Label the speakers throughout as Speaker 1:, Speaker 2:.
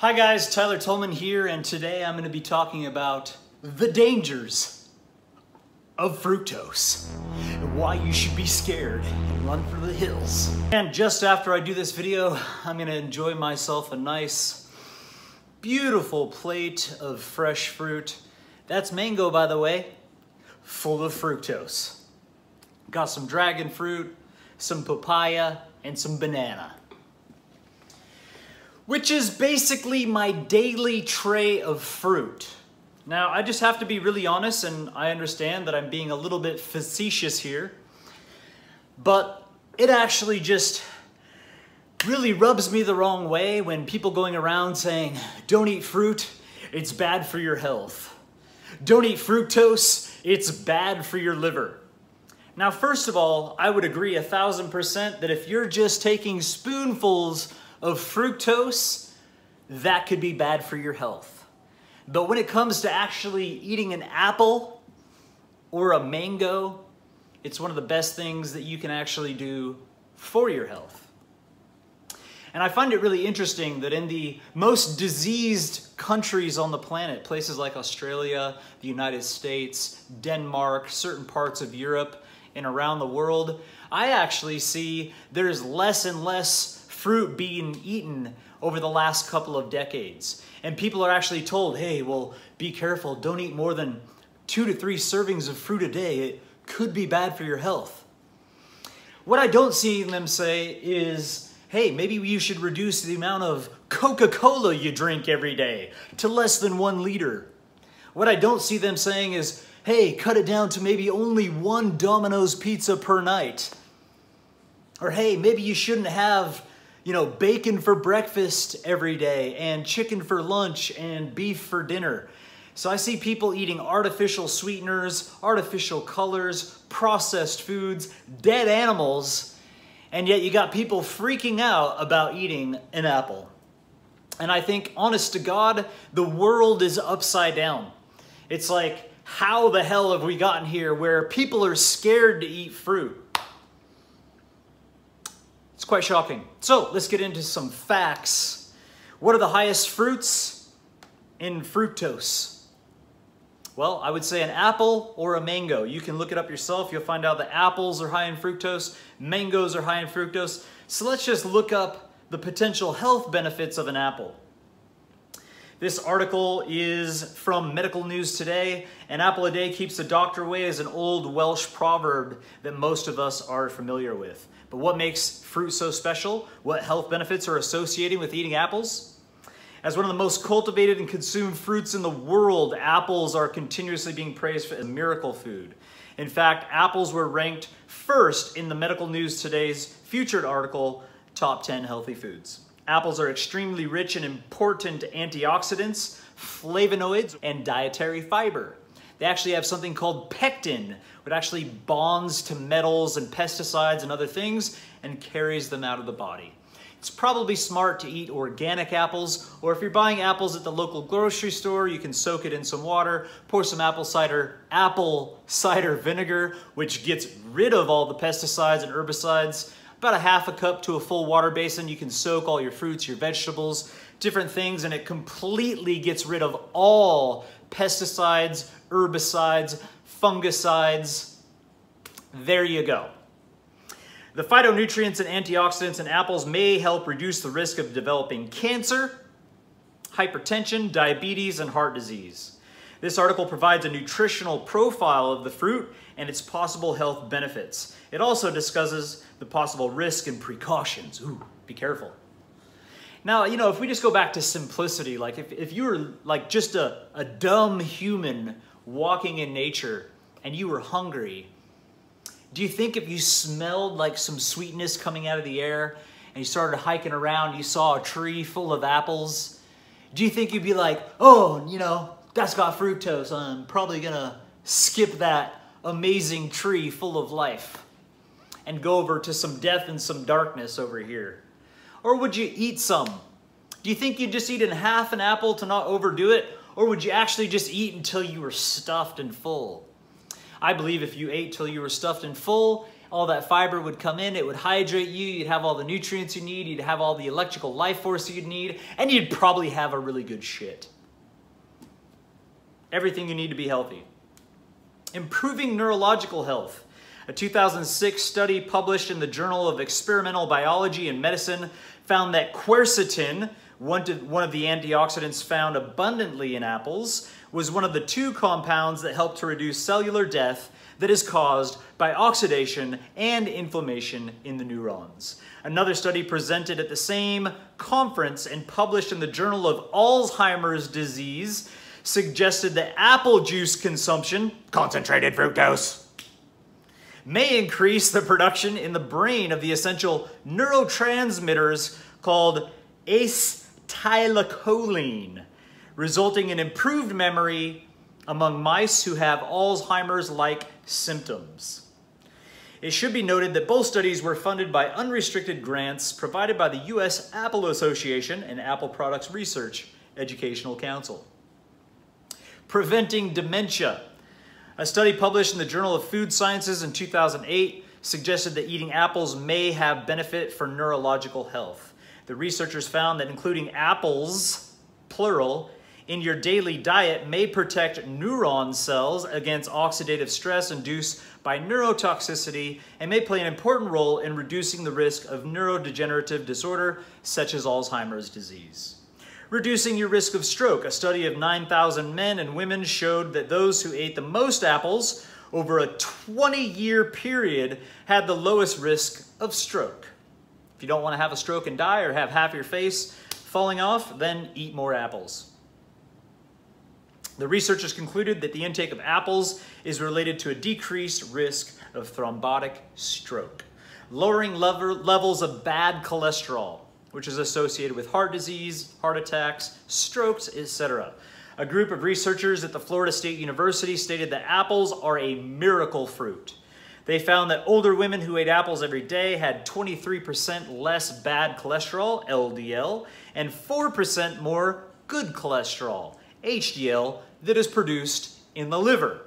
Speaker 1: Hi guys, Tyler Tolman here, and today I'm going to be talking about the dangers of fructose and why you should be scared and run for the hills. And just after I do this video, I'm going to enjoy myself a nice, beautiful plate of fresh fruit. That's mango, by the way, full of fructose. Got some dragon fruit, some papaya, and some banana which is basically my daily tray of fruit. Now, I just have to be really honest, and I understand that I'm being a little bit facetious here, but it actually just really rubs me the wrong way when people going around saying, don't eat fruit, it's bad for your health. Don't eat fructose, it's bad for your liver. Now, first of all, I would agree a thousand percent that if you're just taking spoonfuls of fructose, that could be bad for your health. But when it comes to actually eating an apple or a mango, it's one of the best things that you can actually do for your health. And I find it really interesting that in the most diseased countries on the planet, places like Australia, the United States, Denmark, certain parts of Europe, and around the world, I actually see there's less and less fruit being eaten over the last couple of decades. And people are actually told, hey, well, be careful, don't eat more than two to three servings of fruit a day. It could be bad for your health. What I don't see them say is, hey, maybe you should reduce the amount of Coca-Cola you drink every day to less than one liter. What I don't see them saying is, hey, cut it down to maybe only one Domino's pizza per night. Or hey, maybe you shouldn't have you know, bacon for breakfast every day and chicken for lunch and beef for dinner. So I see people eating artificial sweeteners, artificial colors, processed foods, dead animals, and yet you got people freaking out about eating an apple. And I think, honest to God, the world is upside down. It's like, how the hell have we gotten here where people are scared to eat fruit? Quite shocking. So let's get into some facts. What are the highest fruits in fructose? Well, I would say an apple or a mango. You can look it up yourself. You'll find out that apples are high in fructose, mangoes are high in fructose. So let's just look up the potential health benefits of an apple. This article is from Medical News Today. An apple a day keeps the doctor away is an old Welsh proverb that most of us are familiar with. But what makes fruit so special? What health benefits are associated with eating apples? As one of the most cultivated and consumed fruits in the world, apples are continuously being praised as a miracle food. In fact, apples were ranked first in the Medical News Today's featured article, Top 10 Healthy Foods. Apples are extremely rich in important antioxidants, flavonoids, and dietary fiber. They actually have something called pectin, which actually bonds to metals and pesticides and other things and carries them out of the body. It's probably smart to eat organic apples, or if you're buying apples at the local grocery store, you can soak it in some water, pour some apple cider, apple cider vinegar, which gets rid of all the pesticides and herbicides. About a half a cup to a full water basin, you can soak all your fruits, your vegetables, different things, and it completely gets rid of all pesticides, herbicides, fungicides. There you go. The phytonutrients and antioxidants in apples may help reduce the risk of developing cancer, hypertension, diabetes, and heart disease. This article provides a nutritional profile of the fruit and its possible health benefits. It also discusses the possible risk and precautions. Ooh, be careful. Now, you know, if we just go back to simplicity, like if, if you were like just a, a dumb human walking in nature and you were hungry, do you think if you smelled like some sweetness coming out of the air and you started hiking around, you saw a tree full of apples, do you think you'd be like, oh, you know, that's got fructose, I'm probably gonna skip that amazing tree full of life and go over to some death and some darkness over here? Or would you eat some? Do you think you'd just eat in half an apple to not overdo it? Or would you actually just eat until you were stuffed and full? I believe if you ate till you were stuffed and full all that fiber would come in, it would hydrate you, you'd have all the nutrients you need, you'd have all the electrical life force you'd need, and you'd probably have a really good shit. Everything you need to be healthy. Improving neurological health. A 2006 study published in the Journal of Experimental Biology and Medicine found that quercetin, one of the antioxidants found abundantly in apples, was one of the two compounds that help to reduce cellular death that is caused by oxidation and inflammation in the neurons. Another study presented at the same conference and published in the Journal of Alzheimer's Disease suggested that apple juice consumption, concentrated fructose, may increase the production in the brain of the essential neurotransmitters called acetylcholine, resulting in improved memory among mice who have Alzheimer's-like symptoms. It should be noted that both studies were funded by unrestricted grants provided by the U.S. Apple Association and Apple Products Research Educational Council. Preventing dementia. A study published in the Journal of Food Sciences in 2008 suggested that eating apples may have benefit for neurological health. The researchers found that including apples, plural, in your daily diet may protect neuron cells against oxidative stress induced by neurotoxicity and may play an important role in reducing the risk of neurodegenerative disorder such as Alzheimer's disease. Reducing your risk of stroke. A study of 9,000 men and women showed that those who ate the most apples over a 20-year period had the lowest risk of stroke. If you don't want to have a stroke and die or have half your face falling off, then eat more apples. The researchers concluded that the intake of apples is related to a decreased risk of thrombotic stroke, lowering levels of bad cholesterol, which is associated with heart disease, heart attacks, strokes, etc. A group of researchers at the Florida State University stated that apples are a miracle fruit. They found that older women who ate apples every day had 23% less bad cholesterol, LDL, and 4% more good cholesterol, HDL, that is produced in the liver.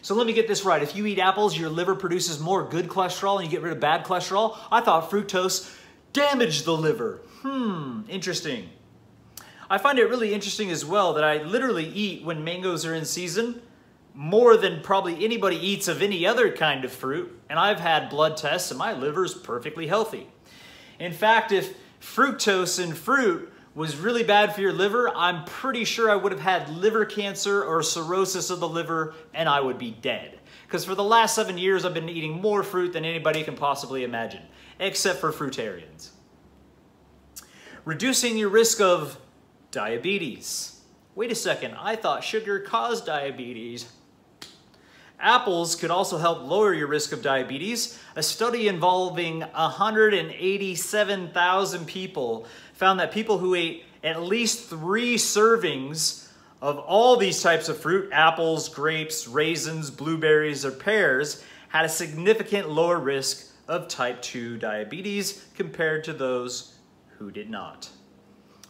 Speaker 1: So let me get this right. If you eat apples, your liver produces more good cholesterol and you get rid of bad cholesterol. I thought fructose damaged the liver. Hmm, interesting. I find it really interesting as well that I literally eat when mangoes are in season more than probably anybody eats of any other kind of fruit, and I've had blood tests and my liver is perfectly healthy. In fact, if fructose in fruit was really bad for your liver, I'm pretty sure I would have had liver cancer or cirrhosis of the liver and I would be dead. Because for the last seven years, I've been eating more fruit than anybody can possibly imagine, except for fruitarians reducing your risk of diabetes. Wait a second, I thought sugar caused diabetes. Apples could also help lower your risk of diabetes. A study involving 187,000 people found that people who ate at least three servings of all these types of fruit, apples, grapes, raisins, blueberries, or pears, had a significant lower risk of type 2 diabetes compared to those who did not.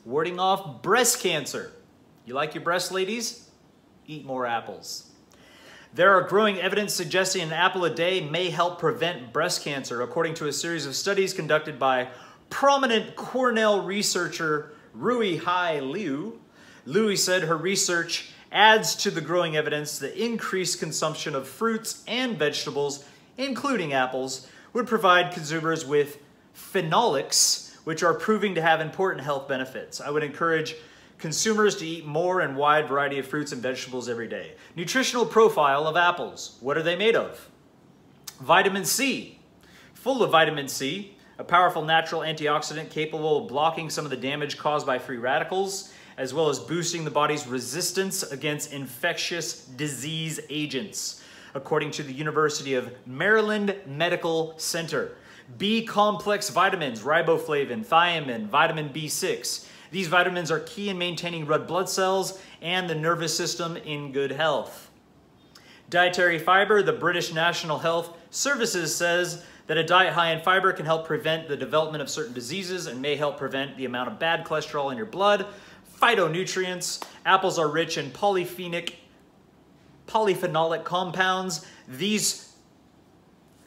Speaker 1: Warding off breast cancer. You like your breasts, ladies? Eat more apples. There are growing evidence suggesting an apple a day may help prevent breast cancer, according to a series of studies conducted by prominent Cornell researcher Rui Hai Liu. Liu said her research adds to the growing evidence that increased consumption of fruits and vegetables, including apples, would provide consumers with phenolics, which are proving to have important health benefits. I would encourage consumers to eat more and wide variety of fruits and vegetables every day. Nutritional profile of apples. What are they made of? Vitamin C. Full of vitamin C, a powerful natural antioxidant capable of blocking some of the damage caused by free radicals, as well as boosting the body's resistance against infectious disease agents, according to the University of Maryland Medical Center. B complex vitamins, riboflavin, thiamine, vitamin B6. These vitamins are key in maintaining red blood cells and the nervous system in good health. Dietary fiber, the British National Health Services says that a diet high in fiber can help prevent the development of certain diseases and may help prevent the amount of bad cholesterol in your blood. Phytonutrients, apples are rich in polyphenic, polyphenolic compounds. These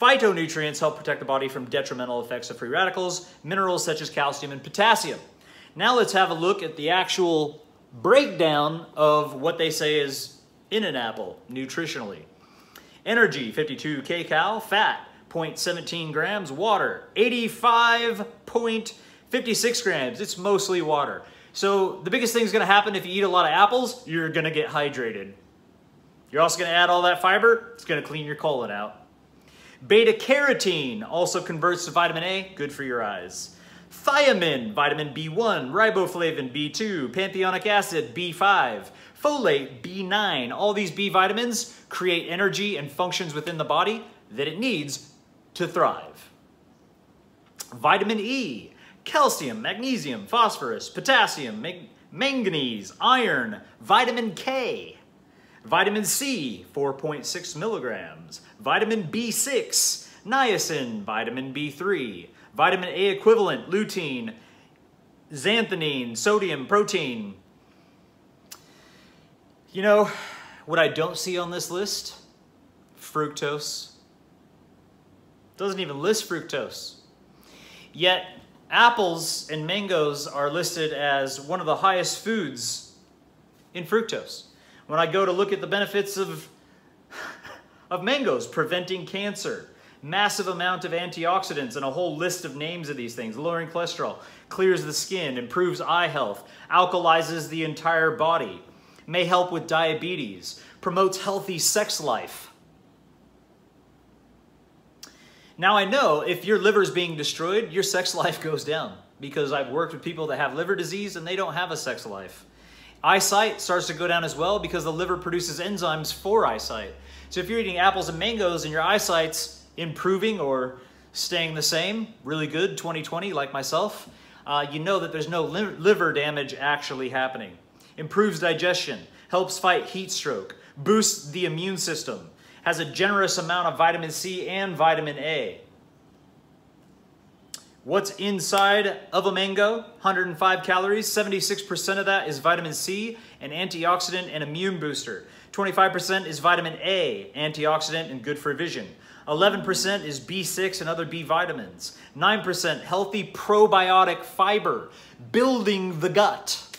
Speaker 1: Phytonutrients help protect the body from detrimental effects of free radicals, minerals such as calcium and potassium. Now let's have a look at the actual breakdown of what they say is in an apple nutritionally. Energy, 52 kcal, fat, 0.17 grams, water, 85.56 grams. It's mostly water. So the biggest thing is gonna happen if you eat a lot of apples, you're gonna get hydrated. You're also gonna add all that fiber, it's gonna clean your colon out. Beta carotene also converts to vitamin A, good for your eyes. Thiamine, vitamin B1, riboflavin, B2, pantothenic acid, B5, folate, B9. All these B vitamins create energy and functions within the body that it needs to thrive. Vitamin E, calcium, magnesium, phosphorus, potassium, manganese, iron, vitamin K, Vitamin C, 4.6 milligrams. Vitamin B6, niacin. Vitamin B3, vitamin A equivalent, lutein, xanthine, sodium, protein. You know, what I don't see on this list? Fructose. Doesn't even list fructose. Yet, apples and mangoes are listed as one of the highest foods in fructose when I go to look at the benefits of, of mangoes, preventing cancer, massive amount of antioxidants and a whole list of names of these things, lowering cholesterol, clears the skin, improves eye health, alkalizes the entire body, may help with diabetes, promotes healthy sex life. Now I know if your liver is being destroyed, your sex life goes down because I've worked with people that have liver disease and they don't have a sex life. Eyesight starts to go down as well because the liver produces enzymes for eyesight. So if you're eating apples and mangoes and your eyesight's improving or staying the same, really good, 2020 like myself, uh, you know that there's no li liver damage actually happening. Improves digestion, helps fight heat stroke, boosts the immune system, has a generous amount of vitamin C and vitamin A. What's inside of a mango? 105 calories, 76% of that is vitamin C, an antioxidant and immune booster. 25% is vitamin A, antioxidant and good for vision. 11% is B6 and other B vitamins. 9% healthy probiotic fiber, building the gut.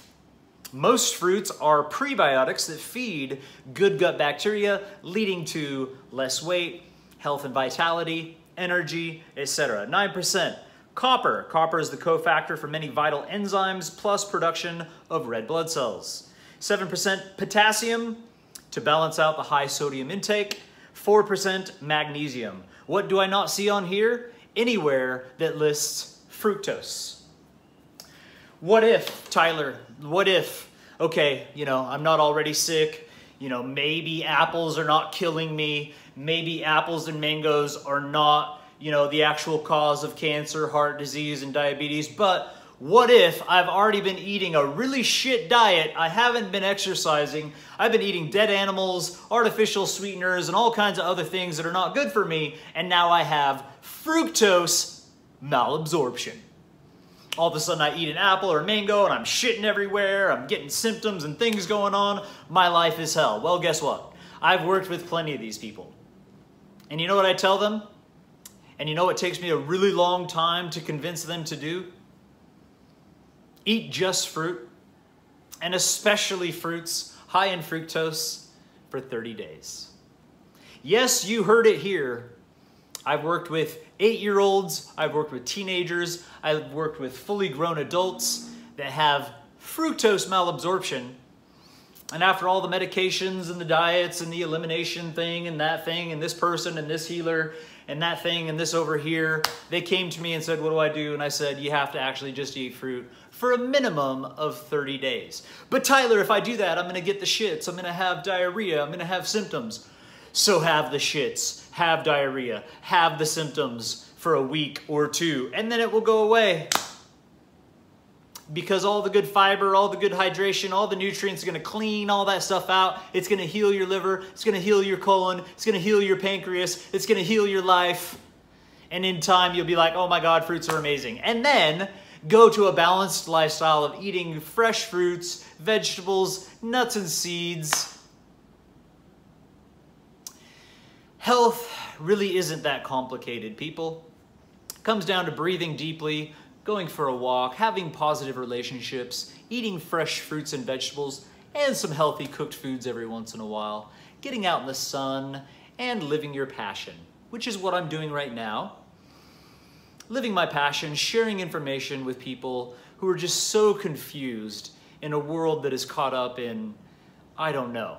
Speaker 1: Most fruits are prebiotics that feed good gut bacteria, leading to less weight, health and vitality, energy, etc. 9% Copper. Copper is the cofactor for many vital enzymes plus production of red blood cells. 7% potassium to balance out the high sodium intake. 4% magnesium. What do I not see on here? Anywhere that lists fructose. What if, Tyler, what if, okay, you know, I'm not already sick, you know, maybe apples are not killing me, maybe apples and mangoes are not you know, the actual cause of cancer, heart disease, and diabetes, but what if I've already been eating a really shit diet, I haven't been exercising, I've been eating dead animals, artificial sweeteners, and all kinds of other things that are not good for me, and now I have fructose malabsorption. All of a sudden I eat an apple or a mango and I'm shitting everywhere, I'm getting symptoms and things going on, my life is hell. Well, guess what? I've worked with plenty of these people. And you know what I tell them? And you know it takes me a really long time to convince them to do? Eat just fruit, and especially fruits high in fructose, for 30 days. Yes, you heard it here. I've worked with eight year olds, I've worked with teenagers, I've worked with fully grown adults that have fructose malabsorption. And after all the medications and the diets and the elimination thing and that thing and this person and this healer and that thing and this over here. They came to me and said, what do I do? And I said, you have to actually just eat fruit for a minimum of 30 days. But Tyler, if I do that, I'm gonna get the shits. I'm gonna have diarrhea. I'm gonna have symptoms. So have the shits, have diarrhea, have the symptoms for a week or two, and then it will go away because all the good fiber, all the good hydration, all the nutrients are going to clean all that stuff out. It's going to heal your liver. It's going to heal your colon. It's going to heal your pancreas. It's going to heal your life. And in time, you'll be like, oh my God, fruits are amazing. And then go to a balanced lifestyle of eating fresh fruits, vegetables, nuts and seeds. Health really isn't that complicated, people. It comes down to breathing deeply, going for a walk, having positive relationships, eating fresh fruits and vegetables, and some healthy cooked foods every once in a while, getting out in the sun, and living your passion, which is what I'm doing right now. Living my passion, sharing information with people who are just so confused in a world that is caught up in, I don't know,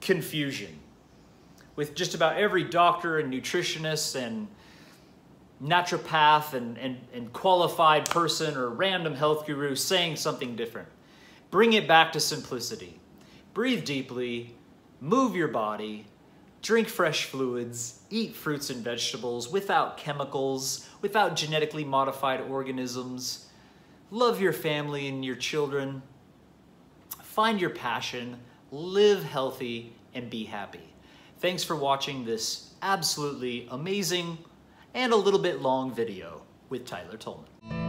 Speaker 1: confusion. With just about every doctor and nutritionist and naturopath and, and, and qualified person or random health guru saying something different. Bring it back to simplicity. Breathe deeply, move your body, drink fresh fluids, eat fruits and vegetables without chemicals, without genetically modified organisms. Love your family and your children. Find your passion, live healthy, and be happy. Thanks for watching this absolutely amazing and a little bit long video with Tyler Tolman.